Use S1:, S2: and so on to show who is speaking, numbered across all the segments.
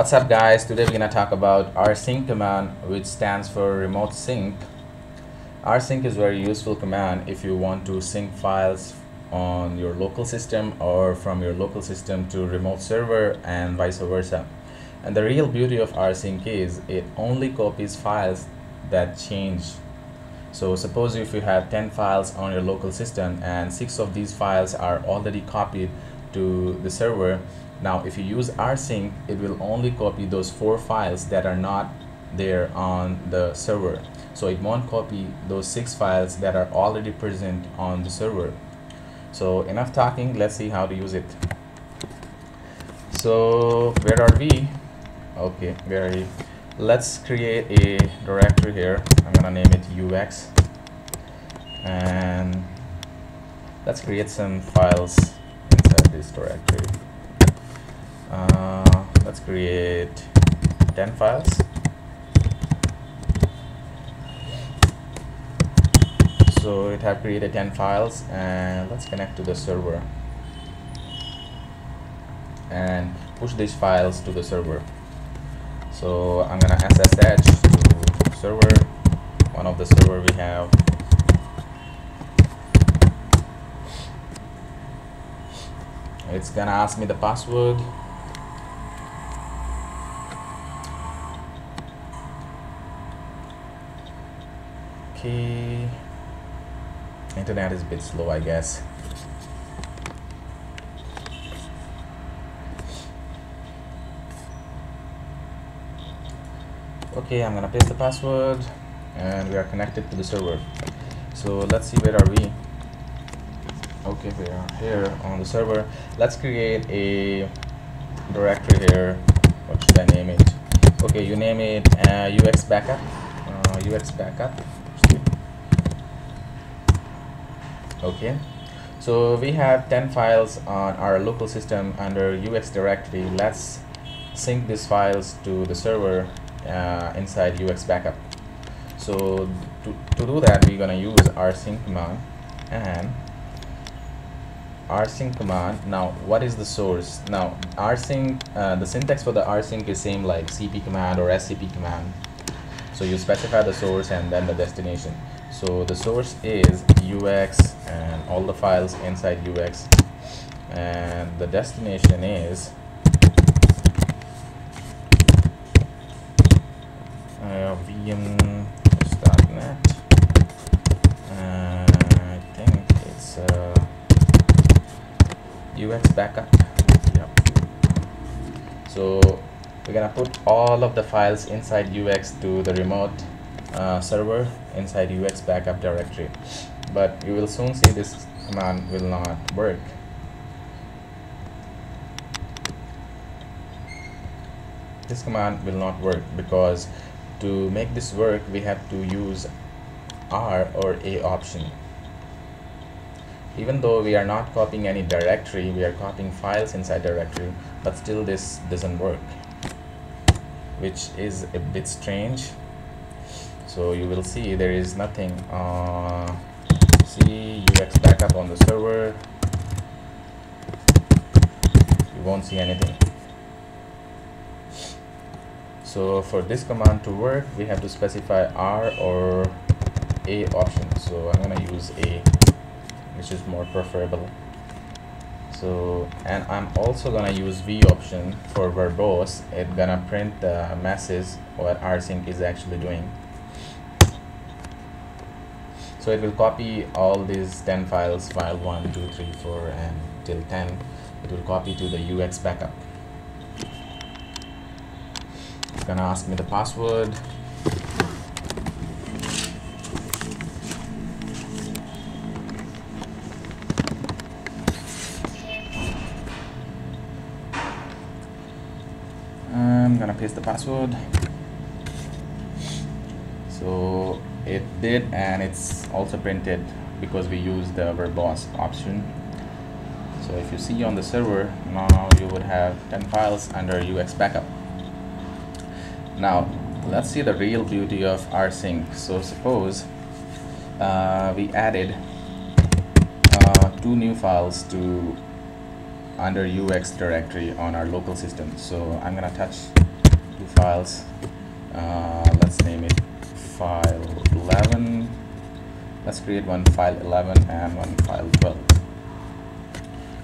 S1: What's up guys? Today we're gonna talk about rsync command which stands for remote sync. rsync is a very useful command if you want to sync files on your local system or from your local system to remote server and vice versa. And the real beauty of rsync is it only copies files that change. So suppose if you have 10 files on your local system and 6 of these files are already copied to the server now if you use rsync it will only copy those four files that are not there on the server. So it won't copy those six files that are already present on the server. So enough talking. Let's see how to use it. So where are we? Okay where are very let's create a directory here. I'm gonna name it ux. And let's create some files inside this directory uh, let's create 10 files. So it have created 10 files and let's connect to the server. And push these files to the server. So I'm gonna SSH to server. One of the server we have. It's gonna ask me the password okay internet is a bit slow I guess. Okay I'm gonna paste the password and we are connected to the server. So let's see where are we? Okay we are here on the server. Let's create a directory here. What should I name it? Okay you name it uh, UX backup. Uh, UX backup okay. So we have 10 files on our local system under UX directory. Let's sync these files to the server uh, inside UX backup. So to, to do that we're gonna use rsync command and rsync command. Now what is the source? Now rsync uh, the syntax for the rsync is same like cp command or scp command. So you specify the source and then the destination so the source is ux and all the files inside ux and the destination is uh, vm.net uh, I think it's uh, ux backup. Yep. so we're gonna put all of the files inside ux to the remote uh, server inside ux backup directory. But you will soon see this command will not work. This command will not work because to make this work we have to use R or A option. Even though we are not copying any directory we are copying files inside directory but still this doesn't work which is a bit strange so you will see there is nothing uh, see ux backup on the server. You won't see anything. So for this command to work we have to specify r or a option so i'm going to use a which is more preferable. So and i'm also gonna use v option for verbose. It's gonna print the message what rsync is actually doing so it will copy all these 10 files file 1 2 3 4 and till 10 it will copy to the ux backup. It's gonna ask me the password. I'm gonna paste the password. So it did and it's also printed because we use the verbose option. So if you see on the server now you would have 10 files under UX backup. Now let's see the real beauty of rsync so suppose uh, we added uh, two new files to under UX directory on our local system. So I'm gonna touch two files. Uh, let's name it file 11 let's create one file 11 and one file 12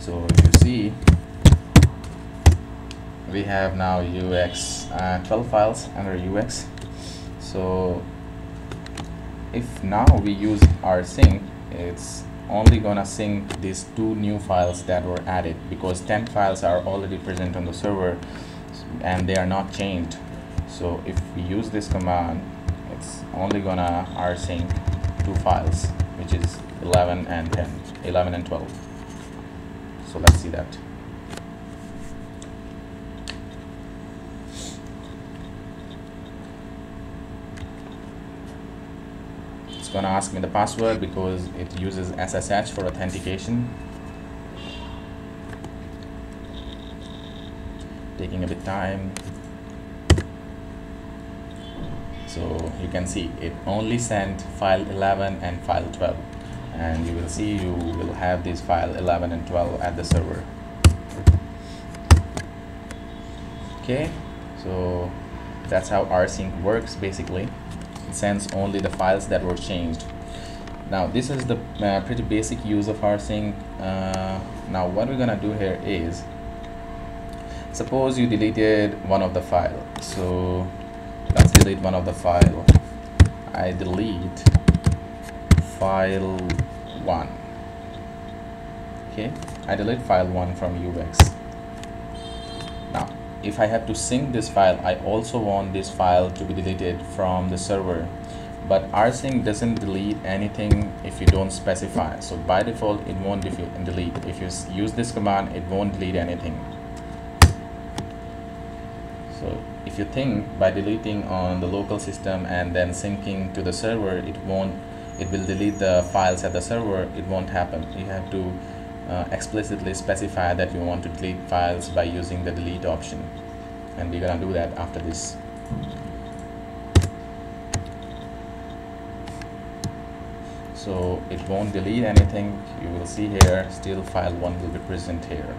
S1: so you see we have now UX uh, 12 files under UX so if now we use rsync it's only gonna sync these two new files that were added because 10 files are already present on the server and they are not changed so if we use this command it's only gonna rsync two files which is 11 and 10 11 and 12 so let's see that. It's gonna ask me the password because it uses SSH for authentication. Taking a bit time so you can see it only sent file 11 and file 12 and you will see you will have this file 11 and 12 at the server. Okay so that's how rsync works basically. It sends only the files that were changed. Now this is the uh, pretty basic use of rsync. Uh, now what we're gonna do here is suppose you deleted one of the file. So delete one of the file. I delete file 1 okay I delete file 1 from UX now if I have to sync this file I also want this file to be deleted from the server. But rsync doesn't delete anything if you don't specify. So by default it won't delete. If you use this command it won't delete anything so if you think by deleting on the local system and then syncing to the server it won't it will delete the files at the server it won't happen. You have to uh, explicitly specify that you want to delete files by using the delete option. And we're gonna do that after this. So it won't delete anything. You will see here still file 1 will be present here.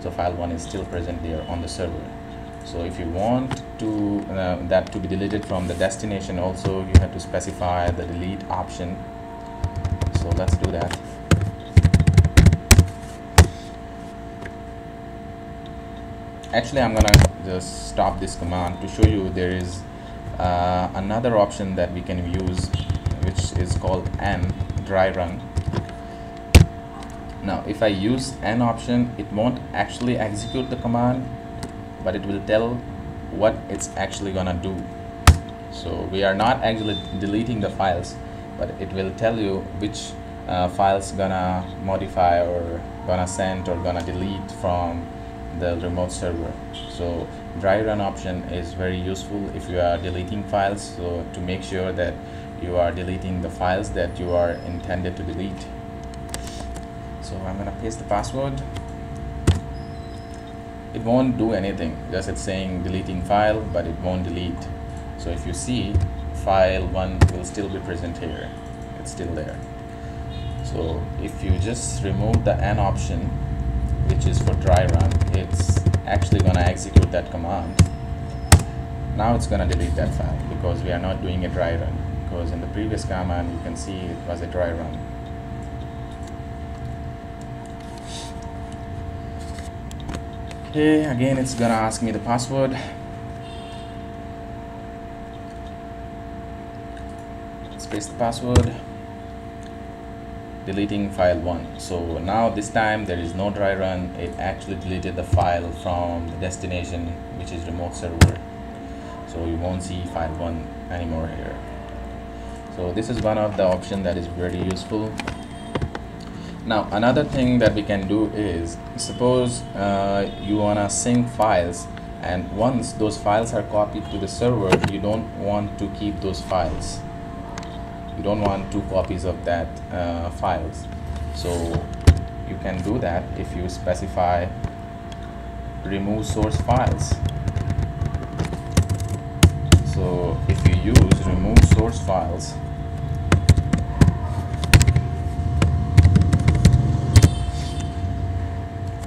S1: So file 1 is still present there on the server so if you want to uh, that to be deleted from the destination also you have to specify the delete option. So let's do that. Actually I'm gonna just stop this command to show you there is uh, another option that we can use which is called n dry run. Now if I use n option it won't actually execute the command but it will tell what it's actually gonna do. So we are not actually deleting the files but it will tell you which uh, files gonna modify or gonna send or gonna delete from the remote server. So dry run option is very useful if you are deleting files so to make sure that you are deleting the files that you are intended to delete. So I'm gonna paste the password it won't do anything just it's saying deleting file but it won't delete. So if you see file 1 will still be present here. It's still there. So if you just remove the n option which is for dry run it's actually gonna execute that command. Now it's gonna delete that file because we are not doing a dry run. Because in the previous command you can see it was a dry run okay again it's gonna ask me the password. Let's paste the password. Deleting file 1 so now this time there is no dry run. It actually deleted the file from the destination which is remote server. So you won't see file 1 anymore here. So this is one of the option that is very useful now another thing that we can do is suppose uh, you wanna sync files and once those files are copied to the server you don't want to keep those files. You don't want two copies of that uh, files. So you can do that if you specify remove source files. So if you use remove source files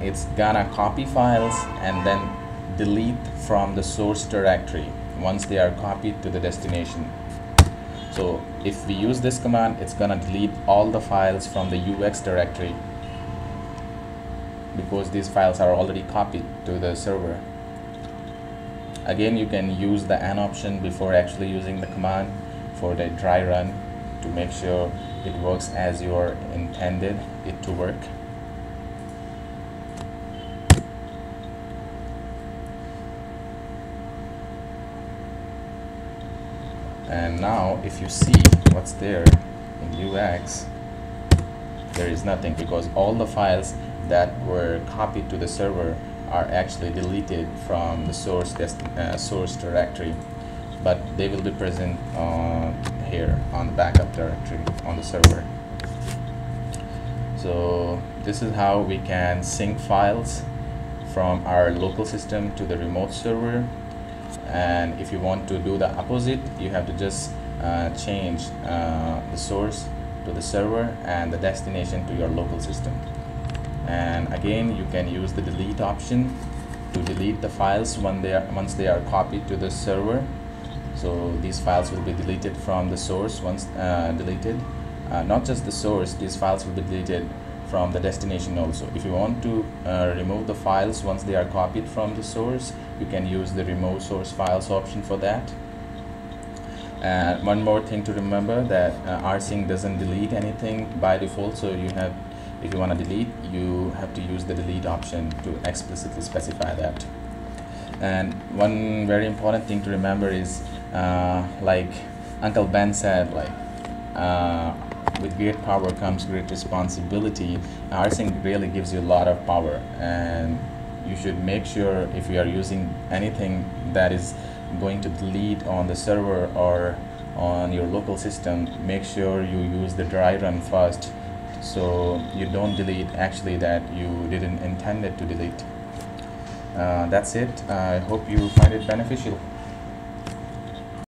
S1: it's gonna copy files and then delete from the source directory once they are copied to the destination. So if we use this command it's gonna delete all the files from the UX directory because these files are already copied to the server. Again you can use the n option before actually using the command for the dry run to make sure it works as you are intended it to work and now if you see what's there in UX there is nothing because all the files that were copied to the server are actually deleted from the source uh, source directory. But they will be present uh, here on the backup directory on the server. So this is how we can sync files from our local system to the remote server and if you want to do the opposite you have to just uh, change uh, the source to the server and the destination to your local system. And again you can use the delete option to delete the files when they are once they are copied to the server. So these files will be deleted from the source once uh, deleted. Uh, not just the source these files will be deleted from the destination also. If you want to uh, remove the files once they are copied from the source you can use the remove source files option for that. And one more thing to remember that uh, rsync doesn't delete anything by default so you have if you want to delete you have to use the delete option to explicitly specify that. And one very important thing to remember is uh, like uncle ben said like uh, with great power comes great responsibility. Rsync really gives you a lot of power and you should make sure if you are using anything that is going to delete on the server or on your local system make sure you use the dry run first so you don't delete actually that you didn't intend it to delete. Uh, that's it. I hope you find it beneficial